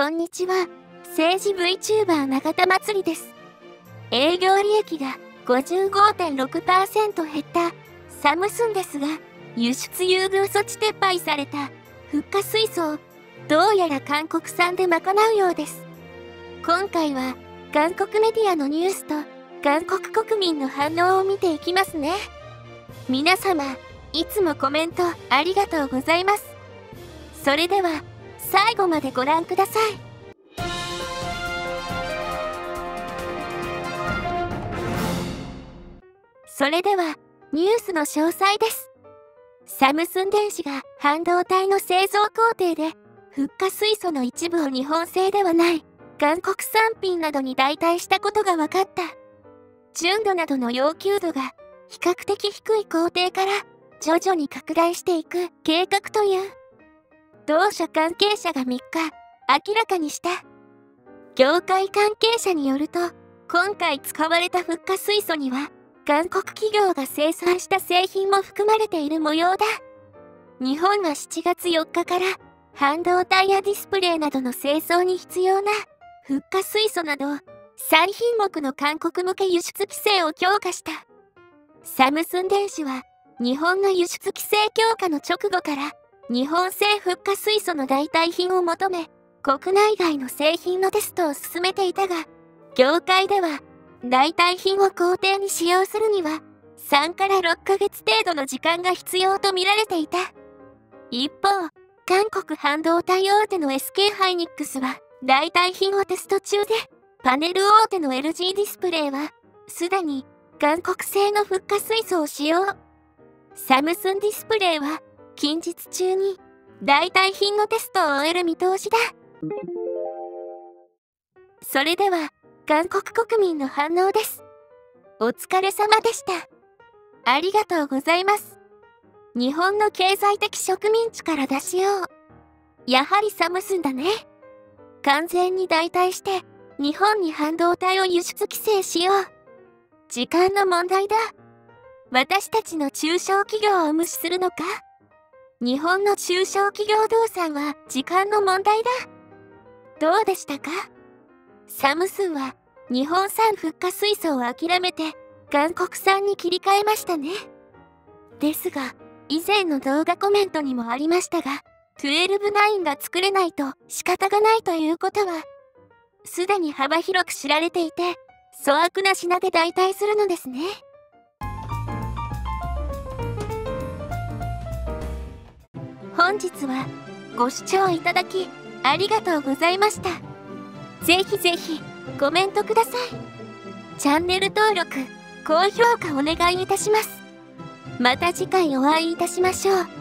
こんにちは。政治 VTuber 永田祭りです。営業利益が55.6%減ったサムスンですが、輸出優遇措置撤廃されたフッ化水素をどうやら韓国産で賄うようです。今回は韓国メディアのニュースと韓国国民の反応を見ていきますね。皆様、いつもコメントありがとうございます。それでは、最後までご覧ください。それでは、ニュースの詳細です。サムスン電子が半導体の製造工程で、フッ化水素の一部を日本製ではない、韓国産品などに代替したことが分かった。純度などの要求度が比較的低い工程から徐々に拡大していく計画という。同社関係者が3日明らかにした。業界関係者によると今回使われたフッ化水素には韓国企業が生産した製品も含まれている模様だ。日本は7月4日から半導体やディスプレイなどの製造に必要なフッ化水素など3品目の韓国向け輸出規制を強化した。サムスン電子は日本の輸出規制強化の直後から日本製フッ化水素の代替品を求め、国内外の製品のテストを進めていたが、業界では、代替品を工程に使用するには、3から6ヶ月程度の時間が必要と見られていた。一方、韓国半導体大手の SK ハイニックスは、代替品をテスト中で、パネル大手の LG ディスプレイは、すでに韓国製のフッ化水素を使用。サムスンディスプレイは、近日中に代替品のテストを終える見通しだ。それでは、韓国国民の反応です。お疲れ様でした。ありがとうございます。日本の経済的植民地から出しよう。やはりサムスンだね。完全に代替して、日本に半導体を輸出規制しよう。時間の問題だ。私たちの中小企業を無視するのか？日本の中小企業動産は時間の問題だ。どうでしたか？サムスンは日本産フッ化水素を諦めて韓国産に切り替えましたね。ですが、以前の動画コメントにもありましたが、12-9が作れないと仕方がないということは、すでに幅広く知られていて、粗悪な品で代替するのですね。本日はご視聴いただきありがとうございました。ぜひぜひコメントください。チャンネル登録、高評価お願いいたします。また次回お会いいたしましょう。